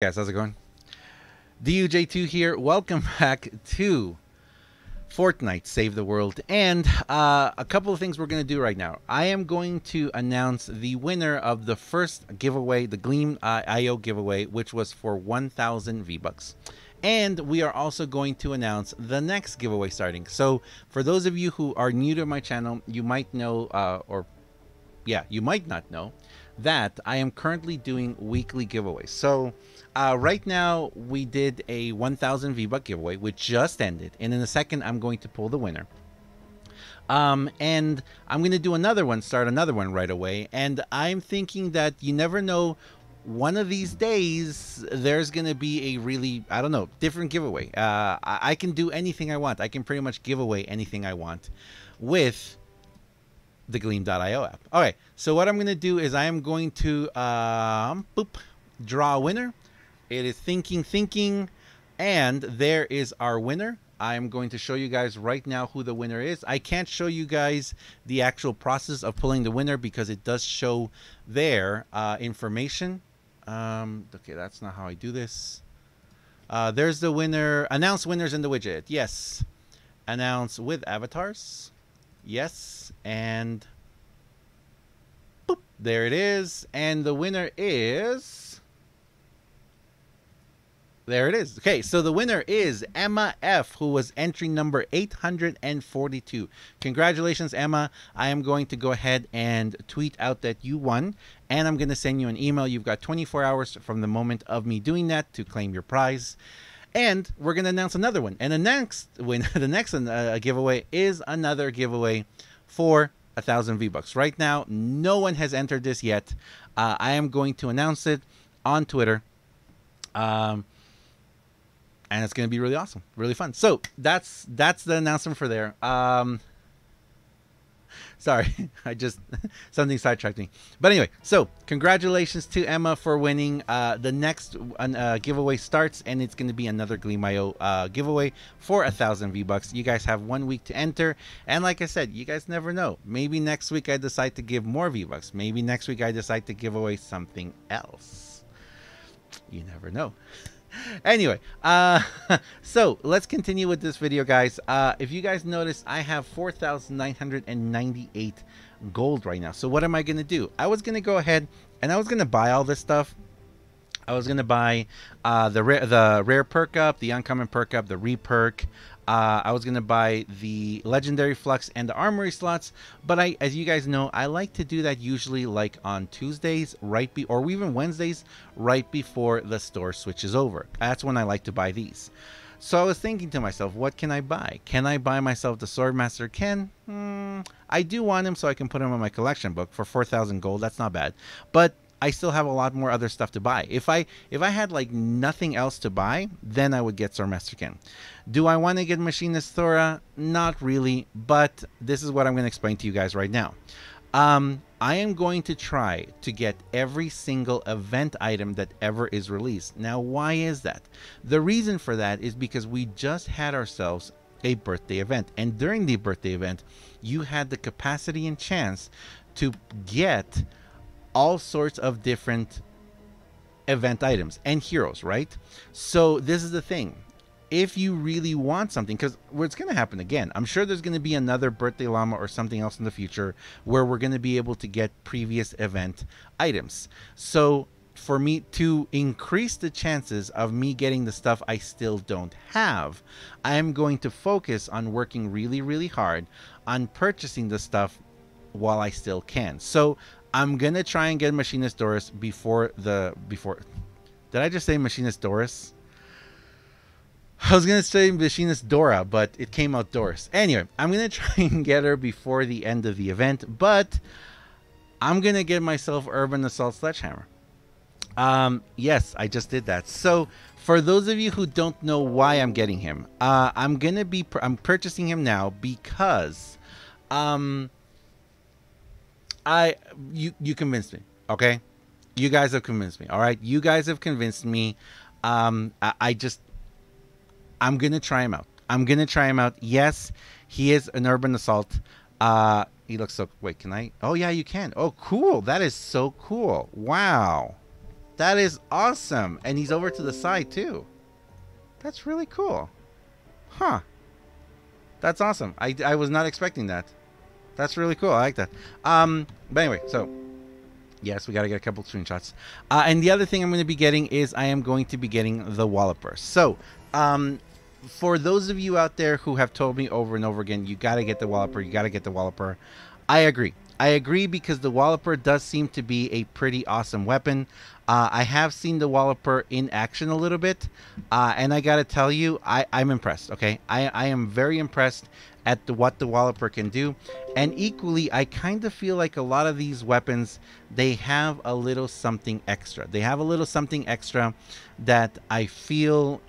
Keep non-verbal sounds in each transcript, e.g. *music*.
guys, how's it going? DUJ2 here. Welcome *laughs* back to Fortnite Save the World. And uh, a couple of things we're going to do right now. I am going to announce the winner of the first giveaway, the Gleam uh, IO giveaway, which was for 1,000 V-Bucks. And we are also going to announce the next giveaway starting. So for those of you who are new to my channel, you might know, uh, or yeah, you might not know, that I am currently doing weekly giveaways. So uh, right now, we did a 1,000 V-Buck giveaway, which just ended. And in a second, I'm going to pull the winner. Um, and I'm going to do another one, start another one right away. And I'm thinking that you never know one of these days there's going to be a really i don't know different giveaway uh, I, I, can do anything i want i can pretty much give away anything i want with the gleam.io app okay so what i'm going to do is i am going to um, boop, draw a winner it is thinking, thinking, and there is our winner. I'm going to show you guys right now who the winner is. I can't show you guys the actual process of pulling the winner because it does show there uh, information. Um, okay, that's not how I do this. Uh, there's the winner. Announce winners in the widget. Yes. Announce with avatars. Yes. And boop, there it is. And the winner is... There it is. Okay, so the winner is Emma F, who was entry number 842. Congratulations, Emma. I am going to go ahead and tweet out that you won, and I'm going to send you an email. You've got 24 hours from the moment of me doing that to claim your prize. And we're going to announce another one. And the next win, *laughs* the next uh, giveaway is another giveaway for a thousand V bucks. Right now, no one has entered this yet. Uh, I am going to announce it on Twitter. Um, and it's going to be really awesome, really fun. So that's that's the announcement for there. Um, sorry, *laughs* I just *laughs* something sidetracked me. But anyway, so congratulations to Emma for winning. Uh, the next uh, giveaway starts, and it's going to be another Gleam.io uh, giveaway for a thousand V bucks. You guys have one week to enter, and like I said, you guys never know. Maybe next week I decide to give more V bucks. Maybe next week I decide to give away something else. You never know *laughs* anyway, uh, *laughs* so let's continue with this video, guys. Uh, if you guys notice, I have 4,998 gold right now. So what am I going to do? I was going to go ahead and I was going to buy all this stuff. I was going to buy uh, the, rare, the rare perk up, the uncommon perk up, the re-perk, uh, I was gonna buy the legendary flux and the armory slots, but I, as you guys know, I like to do that usually like on Tuesdays, right be or even Wednesdays, right before the store switches over. That's when I like to buy these. So I was thinking to myself, what can I buy? Can I buy myself the Swordmaster Ken? Hmm, I do want him so I can put him in my collection book for 4,000 gold. That's not bad. But I still have a lot more other stuff to buy. If I if I had like nothing else to buy, then I would get Swordmaster Do I want to get Machinist Thora? Not really, but this is what I'm going to explain to you guys right now. Um, I am going to try to get every single event item that ever is released. Now, why is that? The reason for that is because we just had ourselves a birthday event. And during the birthday event, you had the capacity and chance to get all sorts of different event items and heroes, right? So this is the thing. If you really want something, because what's going to happen again, I'm sure there's going to be another birthday llama or something else in the future where we're going to be able to get previous event items. So for me to increase the chances of me getting the stuff I still don't have, I am going to focus on working really, really hard on purchasing the stuff while I still can. So I'm gonna try and get Machinist Doris before the before. Did I just say Machinist Doris? I was gonna say Machinist Dora, but it came out Doris. Anyway, I'm gonna *laughs* try and get her before the end of the event, but I'm gonna get myself Urban Assault Sledgehammer. Um, yes, I just did that. So for those of you who don't know why I'm getting him, uh, I'm gonna be I'm purchasing him now because um I you you convinced me. Okay, you guys have convinced me. All right, you guys have convinced me. Um, I, I just I'm gonna try him out. I'm gonna try him out. Yes, he is an urban assault. Uh, he looks so. Wait, can I? Oh yeah, you can. Oh, cool. That is so cool. Wow. That is awesome. And he's over to the side too. That's really cool. Huh. That's awesome. I, I was not expecting that. That's really cool. I like that. Um, but anyway, so yes, we got to get a couple screenshots. Uh, and the other thing I'm going to be getting is I am going to be getting the Walloper. So, um, for those of you out there who have told me over and over again, you got to get the Walloper, you got to get the Walloper. I agree. I agree because the Walloper does seem to be a pretty awesome weapon. Uh, I have seen the Walloper in action a little bit, uh, and I gotta tell you, I, I'm impressed. Okay, I, I am very impressed at the, what the Walloper can do, and equally, I kind of feel like a lot of these weapons they have a little something extra. They have a little something extra that I feel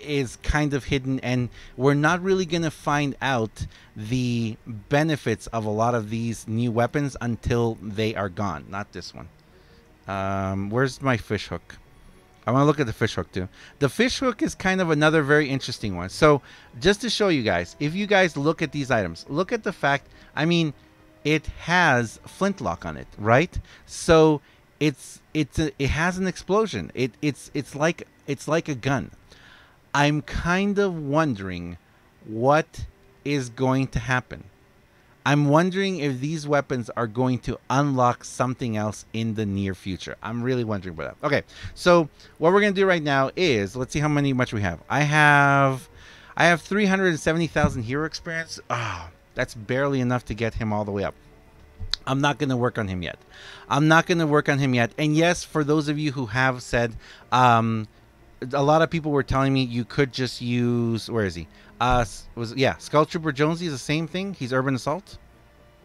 is kind of hidden. And we're not really going to find out the benefits of a lot of these new weapons until they are gone not this one. Um, where's my fish hook I want to look at the fish hook too. The fish hook is kind of another very interesting one. So, just to show you guys, if you guys look at these items, look at the fact, I mean, it has flintlock on it, right? So, it's it's a, it has an explosion. It it's it's like it's like a gun. I'm kind of wondering what is going to happen. I'm wondering if these weapons are going to unlock something else in the near future. I'm really wondering about that. Okay, so what we're gonna do right now is let's see how many much we have. I have I have 370,000 hero experience. Oh, that's barely enough to get him all the way up. I'm not going to work on him yet. I'm not going to work on him yet. And yes, for those of you who have said, um, a lot of people were telling me you could just use where is he? Uh, was yeah, Skull Trooper Jonesy is the same thing. He's Urban Assault.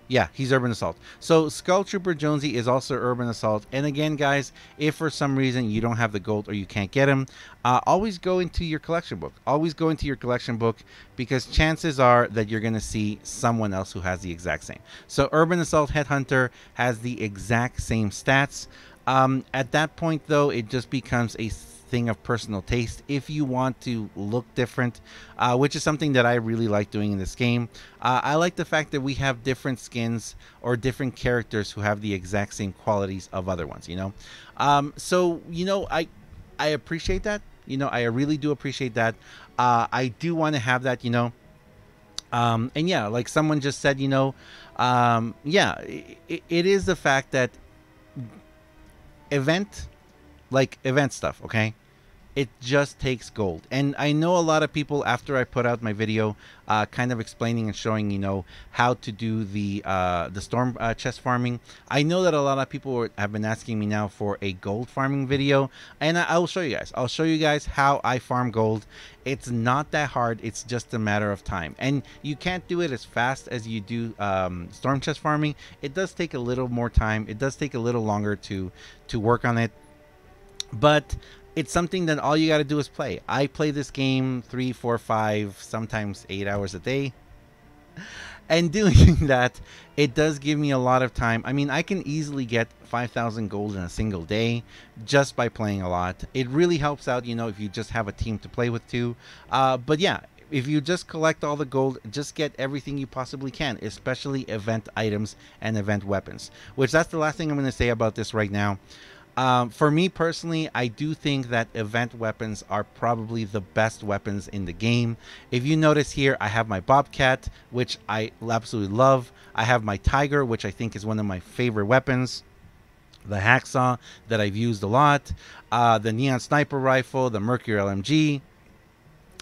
Yeah, he's Urban Assault. So Skull Trooper Jonesy is also Urban Assault. And again, guys, if for some reason you don't have the gold or you can't get him, uh, always go into your collection book. Always go into your collection book because chances are that you're going to see someone else who has the exact same. So Urban Assault Headhunter has the exact same stats. Um, at that point, though, it just becomes a thing of personal taste if you want to look different, uh, which is something that I really like doing in this game. Uh, I like the fact that we have different skins or different characters who have the exact same qualities of other ones, you know? Um, so, you know, I, I appreciate that. You know, I really do appreciate that. Uh, I do want to have that, you know. Um, and yeah, like someone just said, you know, um, yeah, it, it is the fact that event like event stuff okay it just takes gold. And I know a lot of people after I put out my video, uh, kind of explaining and showing, you know, how to do the uh, the storm uh, chest farming. I know that a lot of people have been asking me now for a gold farming video, and I, I will show you guys. I'll show you guys how I farm gold. It's not that hard. It's just a matter of time, and you can't do it as fast as you do um, storm chest farming. It does take a little more time. It does take a little longer to to work on it but it's something that all you got to do is play. I play this game three, four, five, sometimes eight hours a day. And *laughs* doing that, it does give me a lot of time. I mean, I can easily get 5,000 gold in a single day just by playing a lot. It really helps out, you know, if you just have a team to play with too. Uh, but yeah, if you just collect all the gold, just get everything you possibly can, especially event items and event weapons. Which that's the last thing I'm going to say about this right now. Um, for me personally, I do think that event weapons are probably the best weapons in the game. If you notice here, I have my Bobcat, which I absolutely love. I have my Tiger, which I think is one of my favorite weapons. The Hacksaw that I've used a lot. Uh, the Neon Sniper Rifle, the Mercury LMG,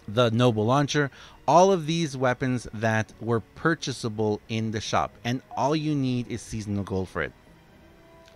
the Noble Launcher. All of these weapons that were purchasable in the shop. And all you need is seasonal gold for it.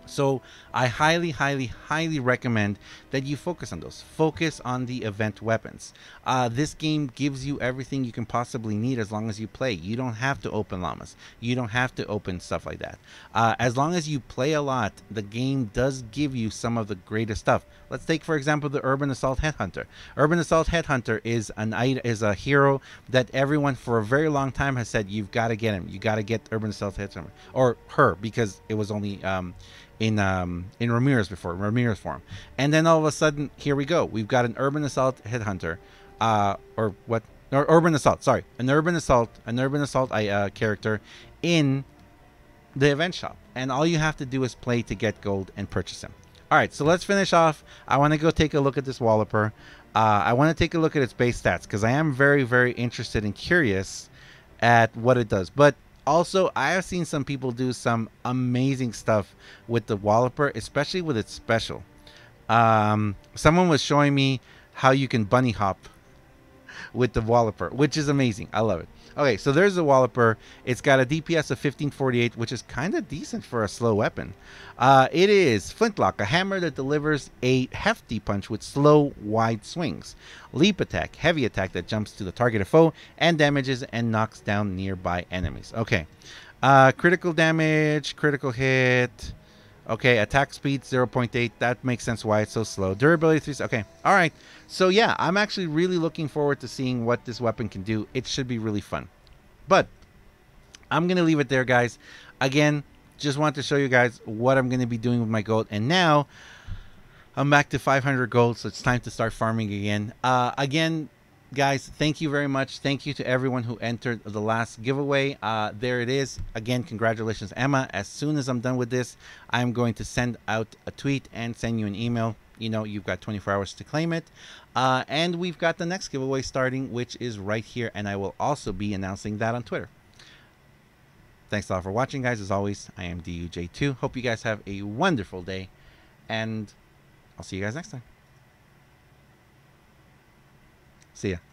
So I highly, highly, highly recommend that you focus on those. Focus on the event weapons. Uh, this game gives you everything you can possibly need as long as you play. You don't have to open llamas. You don't have to open stuff like that. Uh, as long as you play a lot, the game does give you some of the greatest stuff. Let's take, for example, the Urban Assault Headhunter. Urban Assault Headhunter is an is a hero that everyone for a very long time has said you've got to get him. You got to get Urban Assault Headhunter or her because it was only um, in um, in Ramirez before Ramirez form, and then all of a sudden here we go. We've got an urban assault headhunter, uh, or what? Or urban assault. Sorry, an urban assault, an urban assault uh, character in the event shop, and all you have to do is play to get gold and purchase him. All right, so let's finish off. I want to go take a look at this Walloper. Uh, I want to take a look at its base stats because I am very, very interested and curious at what it does. But also, I have seen some people do some amazing stuff with the Walloper, especially with its special. Um, someone was showing me how you can bunny hop with the Walloper, which is amazing. I love it. Okay, so there's the Walloper. It's got a DPS of 1548, which is kind of decent for a slow weapon. Uh, it is Flintlock, a hammer that delivers a hefty punch with slow, wide swings. Leap attack, heavy attack that jumps to the targeted foe and damages and knocks down nearby enemies. Okay, uh, critical damage, critical hit. Okay, attack speed 0.8. That makes sense why it's so slow. Durability 3. Okay, all right. So yeah, I'm actually really looking forward to seeing what this weapon can do. It should be really fun. But I'm going to leave it there, guys. Again, just want to show you guys what I'm going to be doing with my gold. And now I'm back to 500 gold, so it's time to start farming again. Uh, again, guys thank you very much. Thank you to everyone who entered the last giveaway. Uh, there it is. Again congratulations emma. As soon as i'm done with this i'm going to send out a tweet and send you an email. You know you've got 24 hours to claim it. Uh, and we've got the next giveaway starting which is right here and i will also be announcing that on twitter. Thanks a lot for watching guys. As always i am duj2 hope you guys have a wonderful day and i'll see you guys next time See ya.